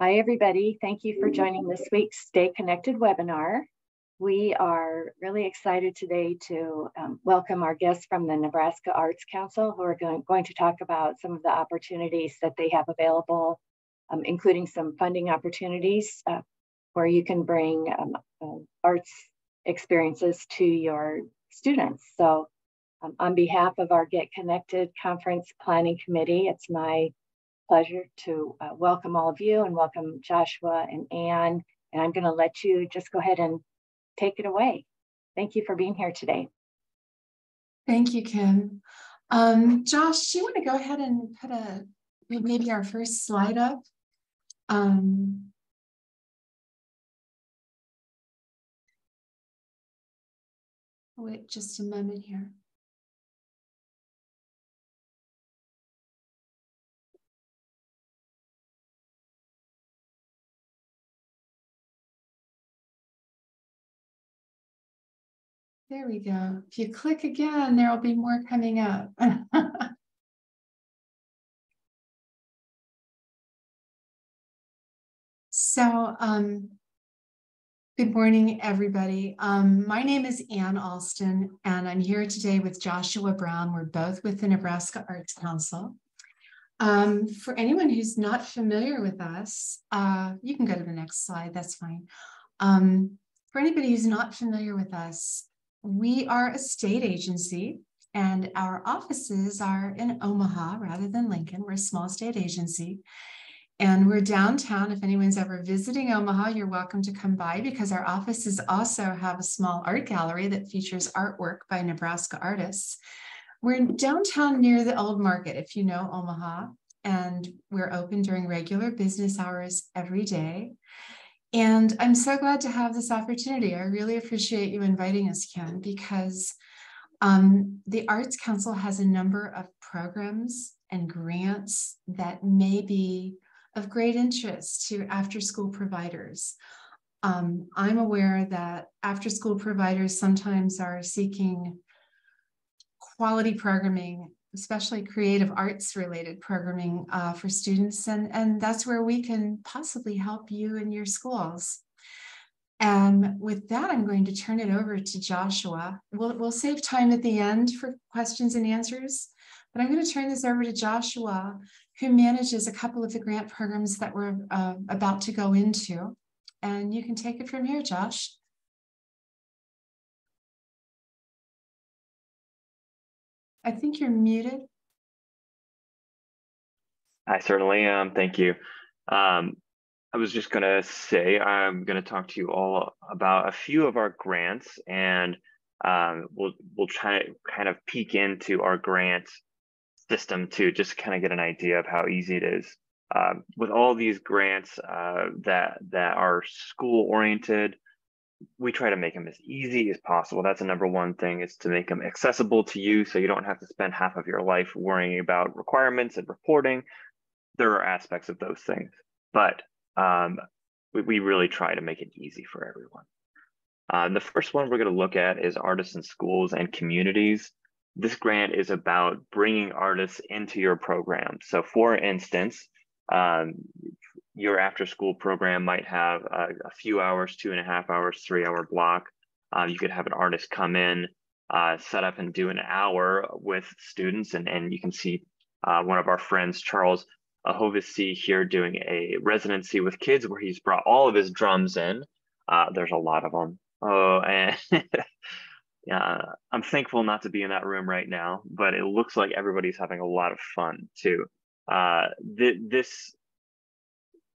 Hi, everybody. Thank you for joining this week's Stay Connected webinar. We are really excited today to um, welcome our guests from the Nebraska Arts Council who are going, going, to talk about some of the opportunities that they have available, um, including some funding opportunities uh, where you can bring um, uh, arts experiences to your students. So um, on behalf of our Get Connected Conference Planning Committee, it's my pleasure to uh, welcome all of you and welcome Joshua and Anne. And I'm going to let you just go ahead and take it away. Thank you for being here today. Thank you, Kim. Um, Josh, do you want to go ahead and put a maybe our first slide up? Um, wait just a moment here. There we go. If you click again, there will be more coming up. so, um, good morning, everybody. Um, my name is Anne Alston, and I'm here today with Joshua Brown. We're both with the Nebraska Arts Council. Um, for anyone who's not familiar with us, uh, you can go to the next slide, that's fine. Um, for anybody who's not familiar with us, we are a state agency and our offices are in Omaha rather than Lincoln. We're a small state agency. And we're downtown. If anyone's ever visiting Omaha, you're welcome to come by because our offices also have a small art gallery that features artwork by Nebraska artists. We're downtown near the old market, if you know Omaha, and we're open during regular business hours every day. And I'm so glad to have this opportunity. I really appreciate you inviting us, Ken, because um, the Arts Council has a number of programs and grants that may be of great interest to after school providers. Um, I'm aware that after school providers sometimes are seeking quality programming especially creative arts related programming uh, for students. And, and that's where we can possibly help you in your schools. And with that, I'm going to turn it over to Joshua. We'll, we'll save time at the end for questions and answers, but I'm going to turn this over to Joshua, who manages a couple of the grant programs that we're uh, about to go into. And you can take it from here, Josh. I think you're muted. I certainly am. Thank you. Um, I was just going to say I'm going to talk to you all about a few of our grants, and um, we'll we'll try to kind of peek into our grant system to just kind of get an idea of how easy it is. Um, with all these grants uh, that that are school oriented, we try to make them as easy as possible. That's the number one thing is to make them accessible to you so you don't have to spend half of your life worrying about requirements and reporting. There are aspects of those things, but um, we, we really try to make it easy for everyone. Uh, the first one we're going to look at is artists in schools and communities. This grant is about bringing artists into your program. So, for instance, um, your after school program might have a, a, few hours, two and a half hours, three hour block. Uh, you could have an artist come in, uh, set up and do an hour with students. And, and you can see uh, one of our friends, Charles Ahovisi here doing a residency with kids where he's brought all of his drums in. Uh, there's a lot of them. Oh, and I'm thankful not to be in that room right now, but it looks like everybody's having a lot of fun too. Uh, th this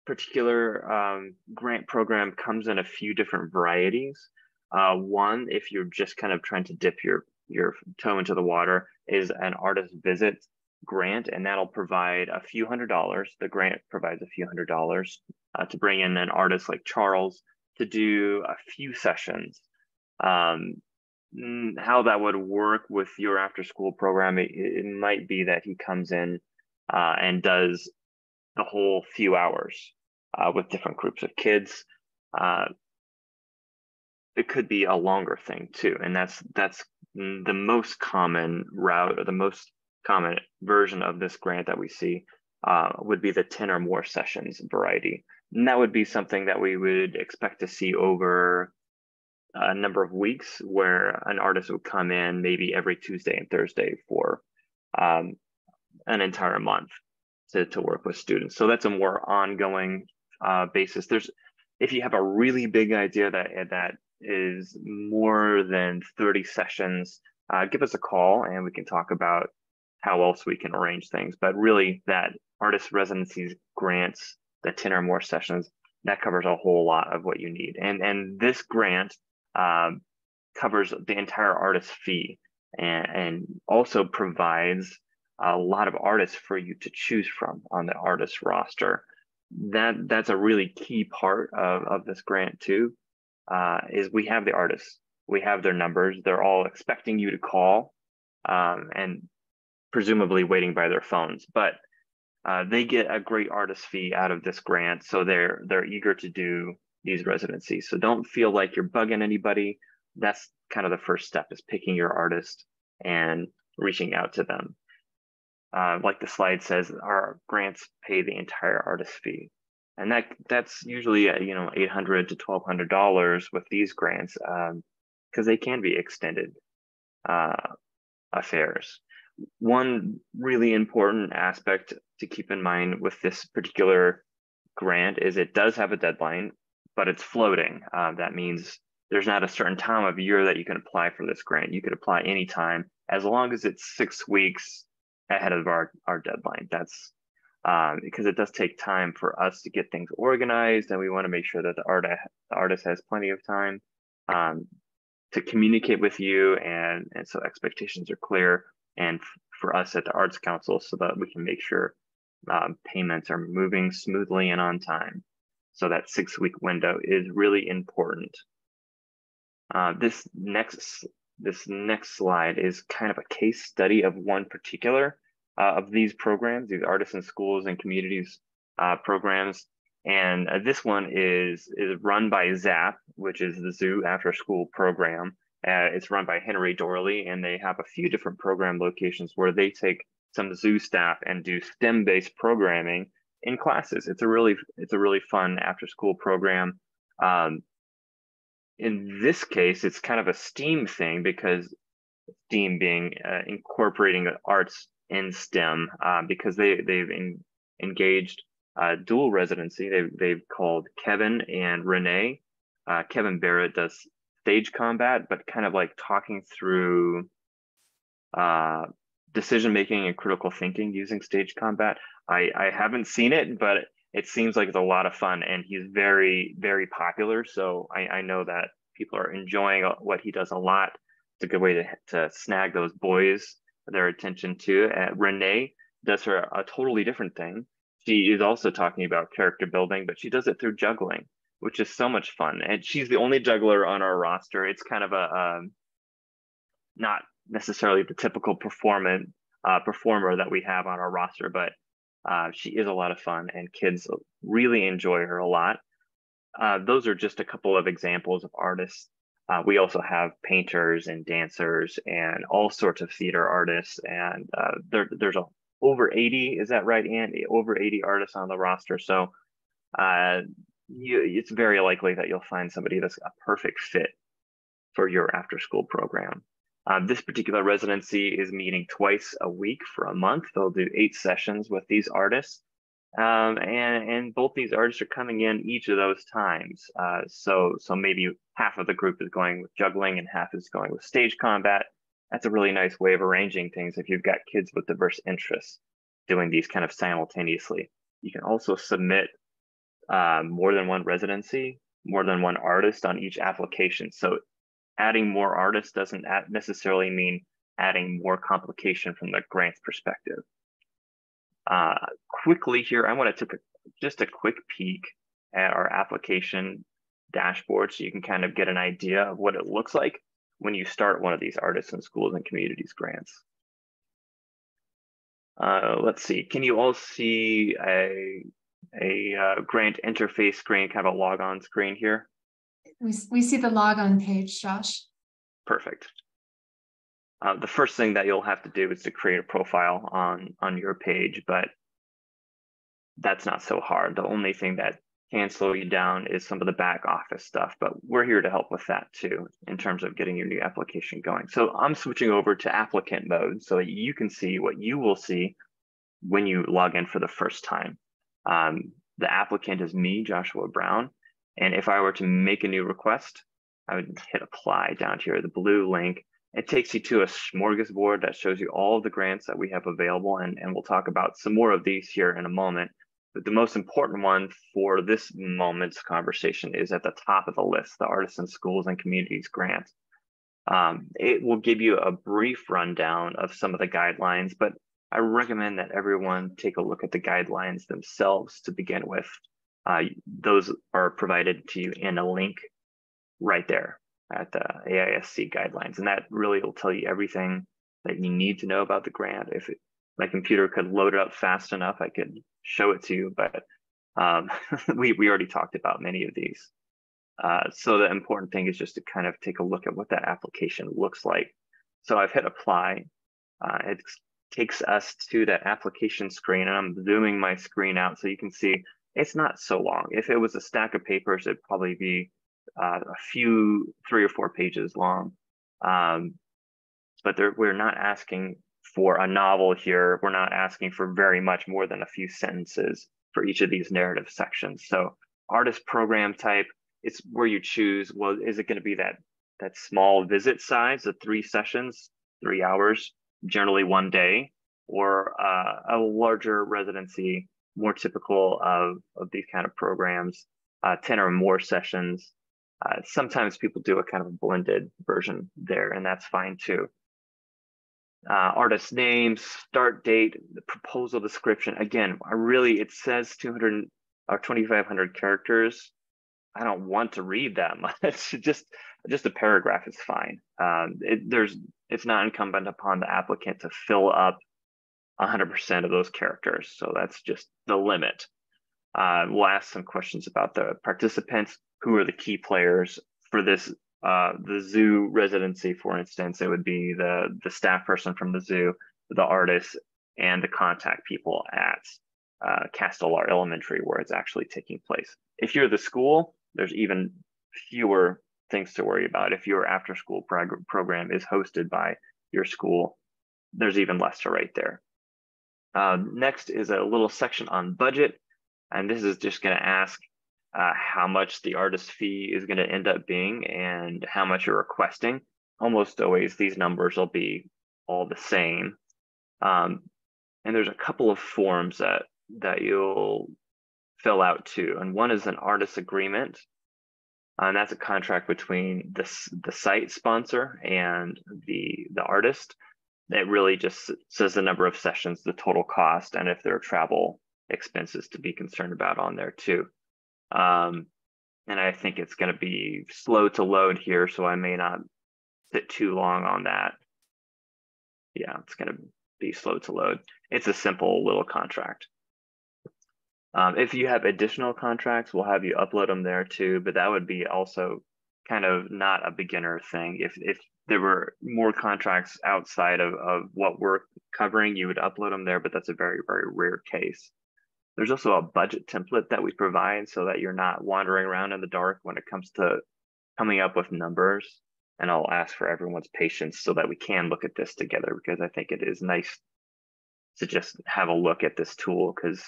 particular um, grant program comes in a few different varieties. Uh, one, if you're just kind of trying to dip your your toe into the water, is an artist visit grant, and that'll provide a few hundred dollars. The grant provides a few hundred dollars uh, to bring in an artist like Charles to do a few sessions. Um, how that would work with your after school program, it, it might be that he comes in uh, and does the whole few hours uh, with different groups of kids. Uh, it could be a longer thing too, and that's that's the most common route or the most common version of this grant that we see. uh, would be the 10 or more sessions variety. And that would be something that we would expect to see over a number of weeks where an artist would come in maybe every Tuesday and Thursday for um, an entire month to, to work with students. So that's a more ongoing uh, basis. There's, if you have a really big idea that, that is more than 30 sessions, uh, give us a call and we can talk about how else we can arrange things. But really that artist residencies grants, the 10 or more sessions, that covers a whole lot of what you need. And, and this grant um, covers the entire artist fee and, and also provides a lot of artists for you to choose from on the artist roster. That that's a really key part of, of this grant too, uh, is we have the artists, we have their numbers, they're all expecting you to call um, and presumably waiting by their phones, but uh, they get a great artist fee out of this grant. So they're they're eager to do these residencies. So don't feel like you're bugging anybody. That's kind of the first step is picking your artist and reaching out to them. Uh, like the slide says, our grants pay the entire artist fee. And that that's usually uh, you know 800 to 1200 dollars with these grants because um, they can be extended uh, affairs. One really important aspect to keep in mind with this particular grant is it does have a deadline but it's floating. Uh, that means there's not a certain time of year that you can apply for this grant. You could apply anytime as long as it's six weeks ahead of our, our deadline. That's um, because it does take time for us to get things organized and we want to make sure that the, art, the artist has plenty of time um, to communicate with you and, and so expectations are clear and for us at the Arts Council so that we can make sure um, payments are moving smoothly and on time. So that six week window is really important. Uh, this next this next slide is kind of a case study of one particular uh, of these programs, these artists in schools and communities uh, programs. And uh, this one is is run by ZAP, which is the Zoo After School Program. Uh, it's run by Henry Doorly, and they have a few different program locations where they take some zoo staff and do STEM-based programming in classes. It's a really it's a really fun after school program. Um, in this case, it's kind of a STEAM thing because STEAM being uh, incorporating arts in STEM uh, because they they've in, engaged uh, dual residency. They've they've called Kevin and Renee. Uh, Kevin Barrett does stage combat, but kind of like talking through uh, decision making and critical thinking using stage combat. I, I haven't seen it, but it seems like it's a lot of fun and he's very, very popular. So I, I know that people are enjoying what he does a lot. It's a good way to, to snag those boys their attention too. Uh, Renee does her a totally different thing. She is also talking about character building, but she does it through juggling, which is so much fun. And she's the only juggler on our roster. It's kind of a um, not necessarily the typical performance uh, performer that we have on our roster, but uh, she is a lot of fun and kids really enjoy her a lot. Uh, those are just a couple of examples of artists. Uh, we also have painters and dancers and all sorts of theater artists. And uh, there, there's a, over 80, is that right, Andy? Over 80 artists on the roster. So uh, you, it's very likely that you'll find somebody that's a perfect fit for your after school program. Um, this particular residency is meeting twice a week for a month. They'll do eight sessions with these artists. Um, and, and both these artists are coming in each of those times. Uh, so, so maybe half of the group is going with juggling and half is going with stage combat. That's a really nice way of arranging things if you've got kids with diverse interests doing these kind of simultaneously. You can also submit uh, more than one residency, more than one artist on each application. So adding more artists doesn't necessarily mean adding more complication from the grants perspective. Uh, quickly here, I want to take a, just a quick peek at our application dashboard so you can kind of get an idea of what it looks like when you start one of these artists in schools and communities grants. Uh, let's see, can you all see a, a uh, grant interface screen, kind of a logon screen here? We, we see the log on page, Josh. Perfect. Uh, the first thing that you'll have to do is to create a profile on, on your page, but that's not so hard. The only thing that can slow you down is some of the back office stuff, but we're here to help with that too in terms of getting your new application going. So I'm switching over to applicant mode so that you can see what you will see when you log in for the first time. Um, the applicant is me, Joshua Brown. And if I were to make a new request, I would hit apply down here, the blue link. It takes you to a smorgasbord that shows you all the grants that we have available. And, and we'll talk about some more of these here in a moment. But the most important one for this moment's conversation is at the top of the list, the Artists in Schools and Communities Grant. Um, it will give you a brief rundown of some of the guidelines, but I recommend that everyone take a look at the guidelines themselves to begin with. Uh, those are provided to you in a link right there at the AISC guidelines. And that really will tell you everything that you need to know about the grant. If it, my computer could load it up fast enough, I could show it to you, but um, we, we already talked about many of these. Uh, so the important thing is just to kind of take a look at what that application looks like. So I've hit apply. Uh, it takes us to that application screen and I'm zooming my screen out so you can see it's not so long. If it was a stack of papers, it'd probably be uh, a few, three or four pages long. Um, but we're not asking for a novel here. We're not asking for very much more than a few sentences for each of these narrative sections. So artist program type, it's where you choose, well, is it gonna be that, that small visit size, the three sessions, three hours, generally one day, or uh, a larger residency, more typical of, of these kind of programs, uh, 10 or more sessions. Uh, sometimes people do a kind of blended version there, and that's fine too. Uh, artist name, start date, the proposal description. Again, I really, it says 200 or 2,500 characters. I don't want to read that much. just, just a paragraph is fine. Um, it, there's, it's not incumbent upon the applicant to fill up 100% of those characters. So that's just the limit. Uh, we'll ask some questions about the participants, who are the key players for this, uh, the zoo residency, for instance, it would be the, the staff person from the zoo, the artist, and the contact people at uh, Castelar Elementary, where it's actually taking place. If you're the school, there's even fewer things to worry about. If your after school prog- program is hosted by your school, there's even less to write there. Uh, next is a little section on budget. And this is just going to ask uh, how much the artist fee is going to end up being and how much you're requesting. Almost always these numbers will be all the same. Um, and there's a couple of forms that, that you'll fill out too. And one is an artist agreement. And that's a contract between the, the site sponsor and the, the artist. It really just says the number of sessions, the total cost, and if there are travel expenses to be concerned about on there too. Um, and I think it's going to be slow to load here, so I may not sit too long on that. Yeah, it's going to be slow to load. It's a simple little contract. Um, if you have additional contracts, we'll have you upload them there too, but that would be also kind of not a beginner thing. If if there were more contracts outside of, of what we're covering, you would upload them there, but that's a very, very rare case. There's also a budget template that we provide so that you're not wandering around in the dark when it comes to coming up with numbers. And I'll ask for everyone's patience so that we can look at this together because I think it is nice to just have a look at this tool because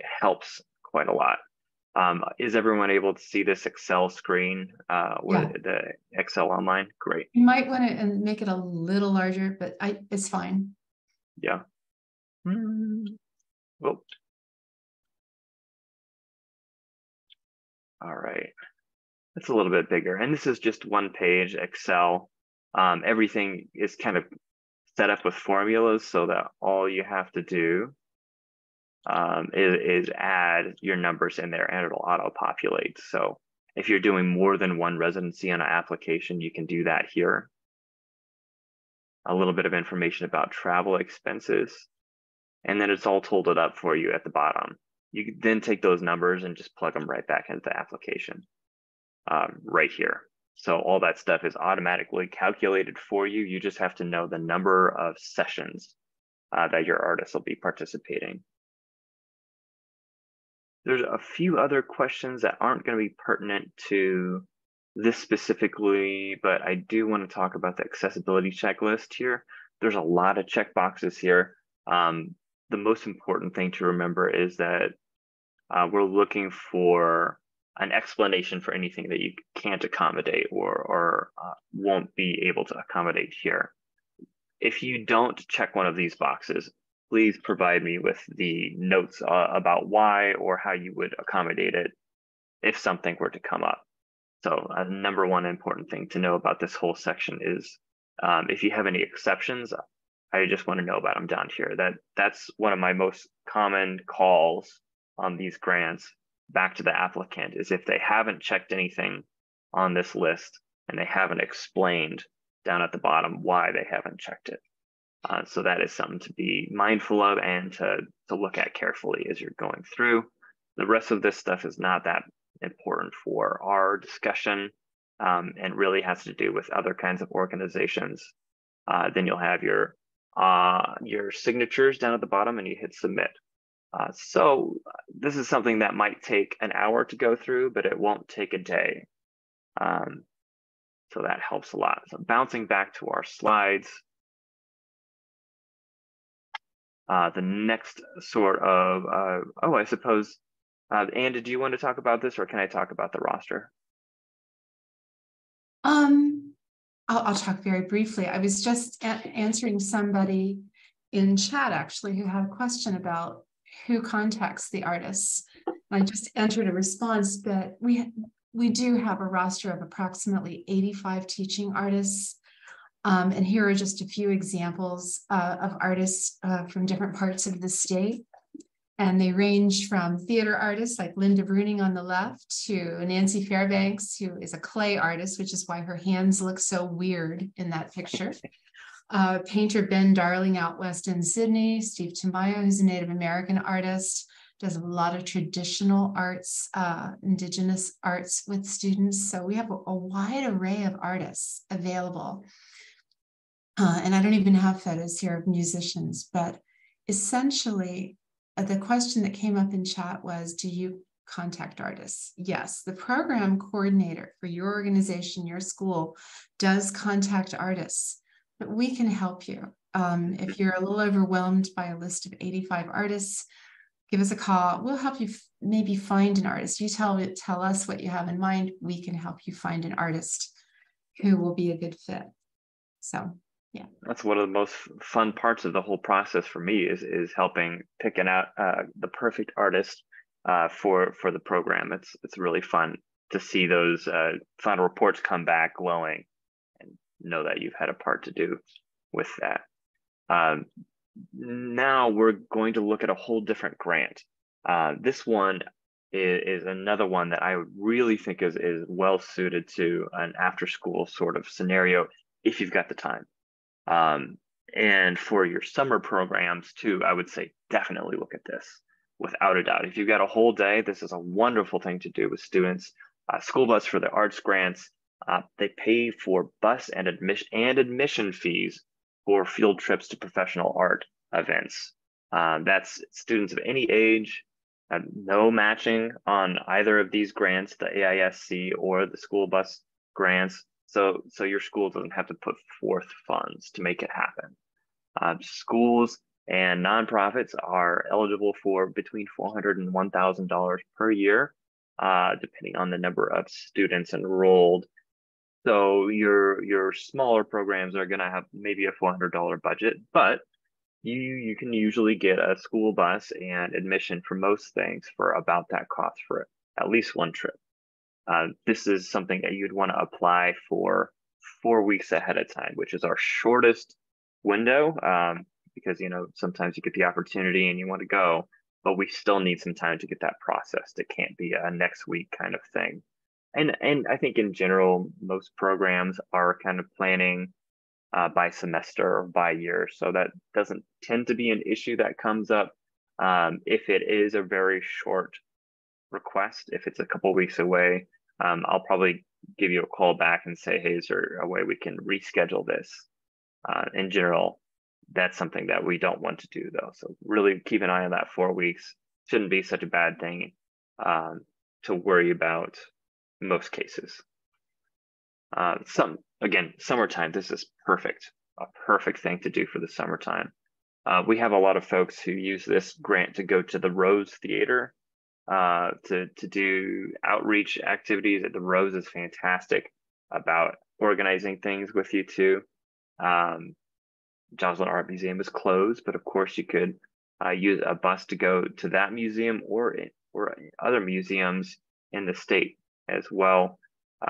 it helps quite a lot. Um, is everyone able to see this Excel screen uh, with yeah. the Excel online? Great. You might want to make it a little larger, but I it's fine. Yeah. Mm. Oh. All right. It's a little bit bigger. And this is just one page Excel. Um, everything is kind of set up with formulas so that all you have to do um, is, is add your numbers in there and it'll auto populate. So if you're doing more than one residency on an application, you can do that here. A little bit of information about travel expenses. And then it's all totaled up for you at the bottom. You can then take those numbers and just plug them right back into the application um, right here. So all that stuff is automatically calculated for you. You just have to know the number of sessions uh, that your artist will be participating. There's a few other questions that aren't going to be pertinent to this specifically, but I do want to talk about the accessibility checklist here. There's a lot of check boxes here. Um, the most important thing to remember is that uh, we're looking for an explanation for anything that you can't accommodate or, or uh, won't be able to accommodate here. If you don't check one of these boxes, please provide me with the notes uh, about why or how you would accommodate it if something were to come up. So a number one important thing to know about this whole section is um, if you have any exceptions, I just want to know about them down here. That that's one of my most common calls on these grants back to the applicant is if they haven't checked anything on this list and they haven't explained down at the bottom why they haven't checked it. Uh, so that is something to be mindful of and to, to look at carefully as you're going through. The rest of this stuff is not that important for our discussion um, and really has to do with other kinds of organizations. Uh, then you'll have your uh, your signatures down at the bottom and you hit submit. Uh, so this is something that might take an hour to go through, but it won't take a day. Um, so that helps a lot. So bouncing back to our slides, uh, the next sort of, uh, oh, I suppose, uh, did you want to talk about this or can I talk about the roster? Um, I'll, I'll talk very briefly. I was just answering somebody in chat actually who had a question about who contacts the artists. I just entered a response, but we we do have a roster of approximately 85 teaching artists um, and here are just a few examples uh, of artists uh, from different parts of the state. And they range from theater artists like Linda Bruning on the left to Nancy Fairbanks, who is a clay artist, which is why her hands look so weird in that picture. Uh, painter Ben Darling out west in Sidney, Steve Tamayo, who's a Native American artist, does a lot of traditional arts, uh, indigenous arts with students. So we have a, a wide array of artists available uh, and I don't even have photos here of musicians, but essentially uh, the question that came up in chat was, do you contact artists? Yes, the program coordinator for your organization, your school does contact artists, but we can help you. Um, if you're a little overwhelmed by a list of 85 artists, give us a call. We'll help you maybe find an artist. You tell, tell us what you have in mind. We can help you find an artist who will be a good fit. So that's one of the most fun parts of the whole process for me is is helping picking out uh, the perfect artist uh, for for the program. It's it's really fun to see those uh, final reports come back glowing and know that you've had a part to do with that. Um, now we're going to look at a whole different grant. Uh, this one is, is another one that I really think is, is well suited to an after school sort of scenario if you've got the time. Um, and for your summer programs too, I would say definitely look at this without a doubt. If you've got a whole day, this is a wonderful thing to do with students. Uh, school bus for the arts grants, uh, they pay for bus and admission and admission fees for field trips to professional art events. Um, that's students of any age, uh, no matching on either of these grants, the AISC or the school bus grants. So, so your school doesn't have to put forth funds to make it happen. Uh, schools and nonprofits are eligible for between $400 and $1,000 per year, uh, depending on the number of students enrolled. So your your smaller programs are going to have maybe a $400 budget, but you you can usually get a school bus and admission for most things for about that cost for at least one trip. Uh, this is something that you'd want to apply for four weeks ahead of time, which is our shortest window. Um, because you know sometimes you get the opportunity and you want to go, but we still need some time to get that processed. It can't be a next week kind of thing. And and I think in general, most programs are kind of planning uh, by semester or by year, so that doesn't tend to be an issue that comes up. Um, if it is a very short request, if it's a couple weeks away, um, I'll probably give you a call back and say, hey, is there a way we can reschedule this? Uh, in general, that's something that we don't want to do though. So really keep an eye on that four weeks. Shouldn't be such a bad thing. um, to worry about most cases. Uh, some again, summertime. This is perfect, a perfect thing to do for the summertime. Uh, we have a lot of folks who use this grant to go to the Rose Theater uh, to to do outreach activities. At the Rose is fantastic about organizing things with you too. Um, Joslyn Art Museum is closed, but of course you could uh, use a bus to go to that museum or or other museums in the state as well.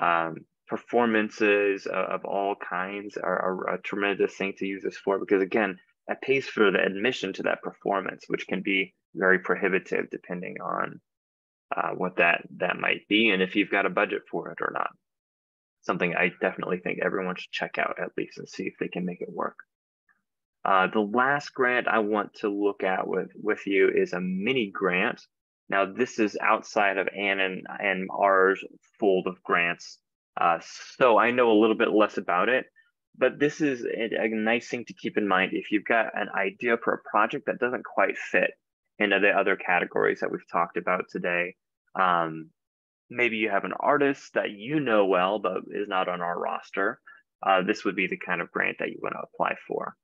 Um, performances of, of, all kinds are, are, a tremendous thing to use this for because again, that pays for the admission to that performance, which can be very prohibitive depending on uh, what that that might be and if you've got a budget for it or not. Something I definitely think everyone should check out at least and see if they can make it work. Uh, the last grant I want to look at with, with you is a mini grant. Now, this is outside of Anne and, and ours fold of grants. Uh, so I know a little bit less about it, but this is a, a, nice thing to keep in mind if you've got an idea for a project that doesn't quite fit into the other categories that we've talked about today. Um, maybe you have an artist that you know well, but is not on our roster. Uh, this would be the kind of grant that you want to apply for.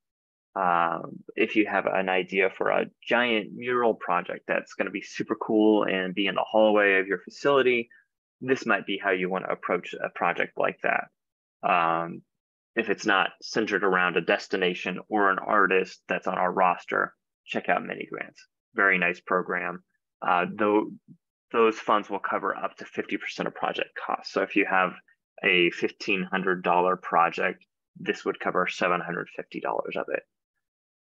Um, if you have an idea for a giant mural project that's going to be super cool and be in the hallway of your facility, this might be how you want to approach a project like that. Um, if it's not centered around a destination or an artist that's on our roster, check out Mini Grants. Very nice program. Uh, though those funds will cover up to 50% of project costs. So if you have a $1,500 project, this would cover $750 of it.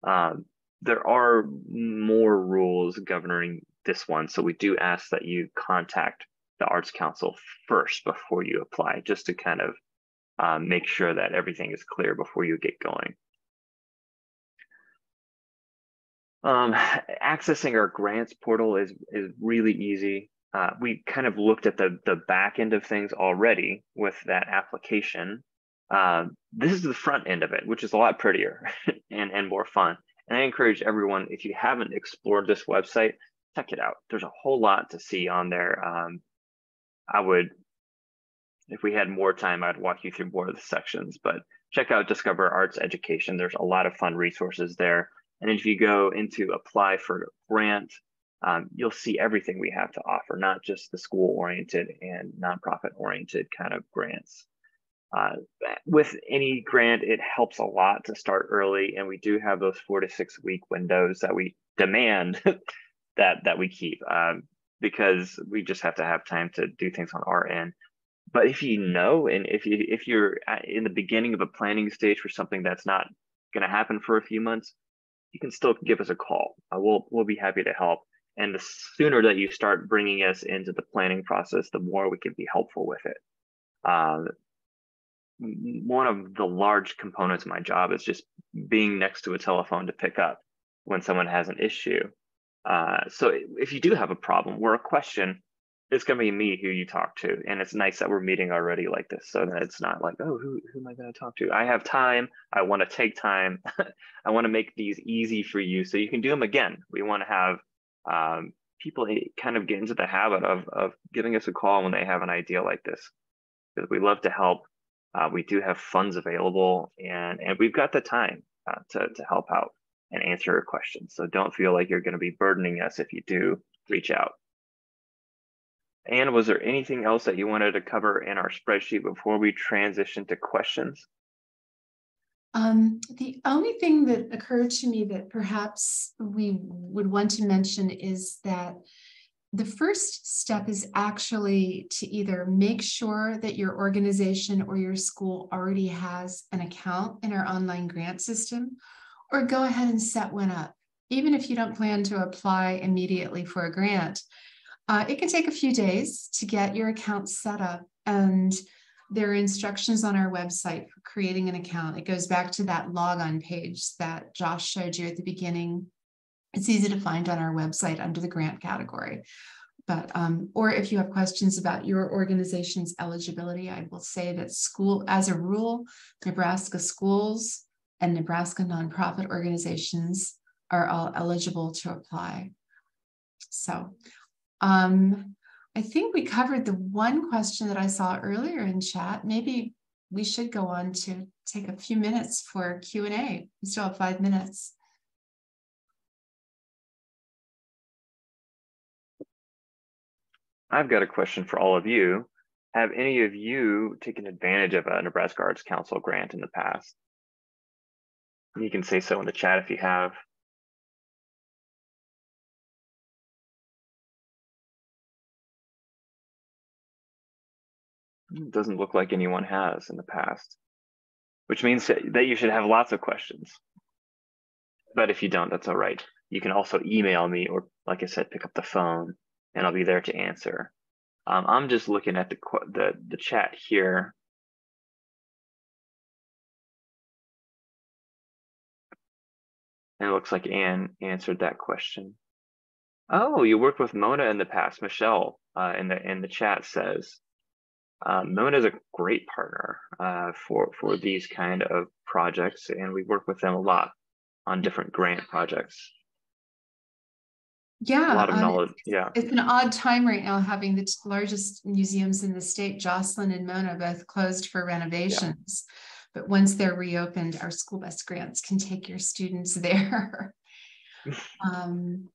Um, there are more rules governing this one, so we do ask that you contact the Arts Council first before you apply, just to kind of um, make sure that everything is clear before you get going. Um, accessing our grants portal is is really easy. Uh, we kind of looked at the the back end of things already with that application, uh, this is the front end of it, which is a lot prettier and, and more fun. And I encourage everyone, if you haven't explored this website, check it out. There's a whole lot to see on there. Um, I would, if we had more time, I'd walk you through more of the sections, but check out Discover Arts Education. There's a lot of fun resources there. And if you go into apply for a grant, um, you'll see everything we have to offer, not just the school oriented and nonprofit oriented kind of grants. Uh, with any grant, it helps a lot to start early, and we do have those four to six week windows that we demand that that we keep um, because we just have to have time to do things on our end. But if you know, and if you if you're in the beginning of a planning stage for something that's not going to happen for a few months, you can still give us a call. Uh, we'll we'll be happy to help. And the sooner that you start bringing us into the planning process, the more we can be helpful with it. Uh, one of the large components of my job is just being next to a telephone to pick up when someone has an issue. Uh, so if you do have a problem or a question, it's going to be me who you talk to. And it's nice that we're meeting already like this so that it's not like, oh, who, who am I to talk to? I have time. I want to take time. I want to make these easy for you so you can do them again. We want to have um, people kind of get into the habit of, of giving us a call when they have an idea like this because we love to help uh, we do have funds available and, and we've got the time uh, to, to help out and answer your questions. So don't feel like you're going to be burdening us if you do reach out. And was there anything else that you wanted to cover in our spreadsheet before we transition to questions? Um, the only thing that occurred to me that perhaps we would want to mention is that the first step is actually to either make sure that your organization or your school already has an account in our online grant system, or go ahead and set one up. Even if you don't plan to apply immediately for a grant, uh, it can take a few days to get your account set up. And there are instructions on our website for creating an account. It goes back to that logon page that Josh showed you at the beginning it's easy to find on our website under the grant category. But, um, or if you have questions about your organization's eligibility, I will say that school, as a rule, Nebraska schools and Nebraska nonprofit organizations are all eligible to apply. So, um, I think we covered the one question that I saw earlier in chat. Maybe we should go on to take a few minutes for Q&A. We still have five minutes. I've got a question for all of you. Have any of you taken advantage of a Nebraska Arts Council grant in the past? You can say so in the chat if you have. It doesn't look like anyone has in the past, which means that you should have lots of questions. But if you don't, that's all right. You can also email me or, like I said, pick up the phone and I'll be there to answer. Um, I'm just looking at the, the, the chat here. And it looks like Anne answered that question. Oh, you worked with Mona in the past. Michelle uh, in the in the chat says, um, Mona is a great partner uh, for for these kind of projects, and we work with them a lot on different grant projects. Yeah, a lot of um, knowledge. Yeah, it's an odd time right now having the largest museums in the state, Joslyn and Mona, both closed for renovations. Yeah. But once they're reopened, our school bus grants can take your students there. um,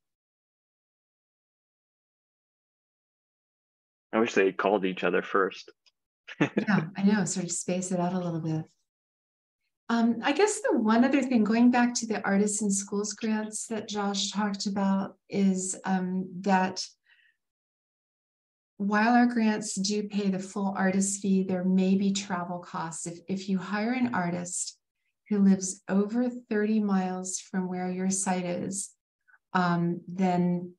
I wish they called each other first. yeah, I know, sort of space it out a little bit. Um, I guess the one other thing, going back to the artists in schools grants that Josh talked about, is um, that while our grants do pay the full artist fee, there may be travel costs. If, if you hire an artist who lives over 30 miles from where your site is, um, then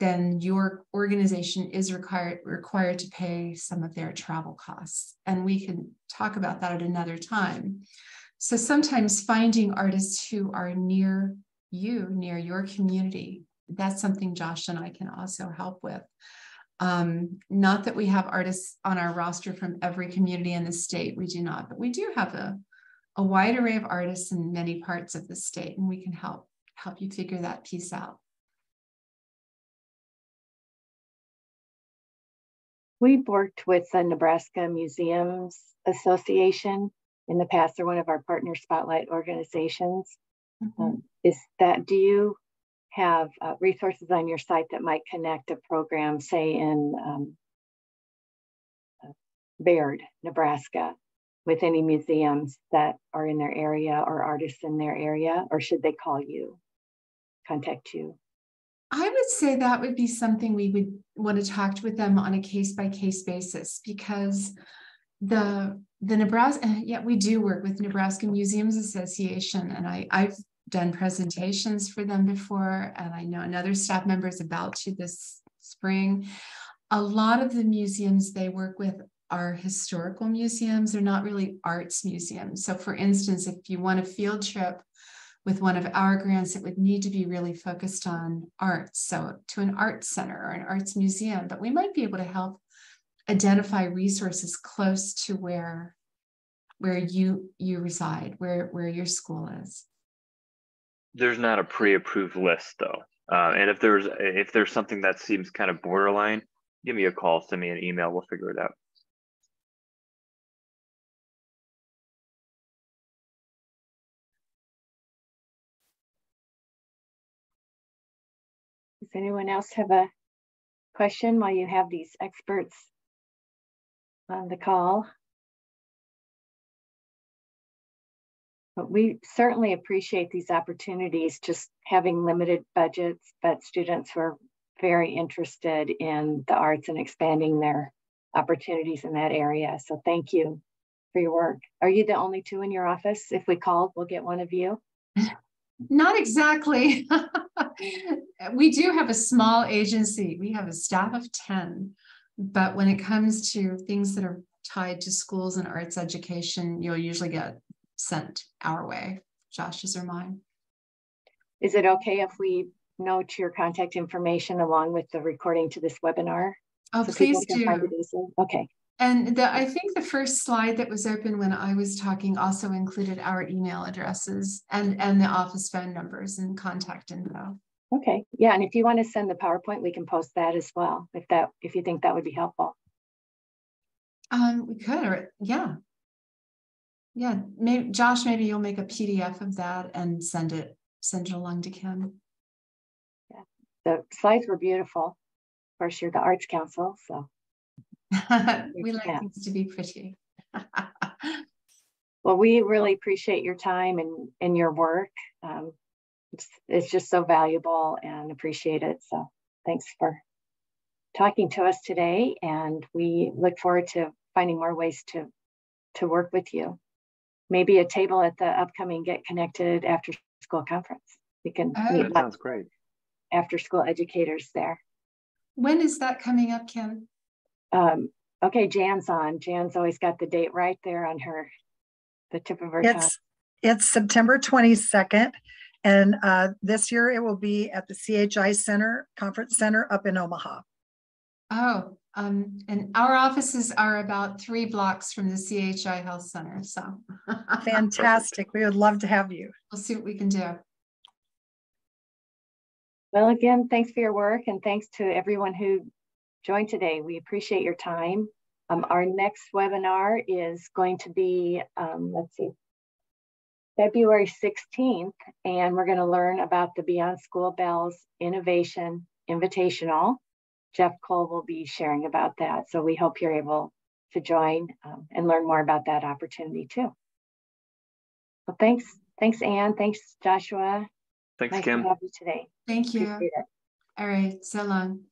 then your organization is required required to pay some of their travel costs. And we can talk about that at another time. So sometimes finding artists who are near you, near your community, that's something Josh and I can also help with. Um, not that we have artists on our roster from every community in the state, we do not, but we do have a, a wide array of artists in many parts of the state, and we can help help you figure that piece out. We've worked with the Nebraska Museums Association in the past. They're one of our partner spotlight organizations. Mm-hmm. Um, is that, do you have uh, resources on your site that might connect a program, say in um, uh, Bayard, Nebraska, with any museums that are in their area or artists in their area, or should they call you, contact you? I would say that would be something we would want to talk with them on a case by case basis because the the Nebraska yeah we do work with Nebraska Museums Association and I I've done presentations for them before and I know another staff member is about to this spring. A lot of the museums they work with are historical museums. They're not really arts museums. So for instance, if you want a field trip with one of our grants, it would need to be really focused on arts. So to an arts center or an arts museum, but we might be able to help identify resources close to where where you you reside, where where your school is. There's not a pre-approved list though. Uh, and if there's if there's something that seems kind of borderline, give me a call, send me an email, we'll figure it out. Does anyone else have a question while you have these experts on the call? But we certainly appreciate these opportunities, just having limited budgets, but students who are very interested in the arts and expanding their opportunities in that area. So thank you for your work. Are you the only two in your office? If we called, we'll get one of you. Not exactly. we do have a small agency. We have a staff of 10. But when it comes to things that are tied to schools and arts education, you'll usually get sent our way, Josh's or mine. Is it okay if we note your contact information along with the recording to this webinar? Oh, so please do. Okay. And the, I think the first slide that was open when I was talking also included our email addresses and, and the office phone numbers and contact info. Okay, yeah, and if you want to send the PowerPoint, we can post that as well, if that, if you think that would be helpful. Um, we could, or yeah. Yeah, maybe Josh, maybe you'll make a PDF of that and send it, send it along to Kim. Yeah. The slides were beautiful. Of course, you're the Arts Council, so. we like Yeah. things to be pretty. Well, we really appreciate your time and, and your work. Um, it's, it's just so valuable and appreciate it. So thanks for talking to us today. And we look forward to finding more ways to, to work with you. Maybe a table at the upcoming Get Connected After School Conference. We can Oh. meet That sounds great. after school educators there. When is that coming up, Kim? Um, okay, Jan's on. Jan's always got the date right there on her, the tip of her tongue. It's, it's September 22nd. And uh, this year it will be at the CHI Center, Conference Center up in Omaha. Oh, um, and our offices are about three blocks from the CHI Health Center, so. Fantastic. We would love to have you. We'll see what we can do. Well, again, thanks for your work and thanks to everyone who joined today. We appreciate your time. Um, our next webinar is going to be, um, let's see, February 16th, and we're going to learn about the Beyond School Bells Innovation Invitational. Jeff Cole will be sharing about that. So we hope you're able to join um, and learn more about that opportunity too. Well, thanks. Thanks, Anne. Thanks, Joshua. Thanks, nice Kim. to have you today. Thank you. It. All right, so long.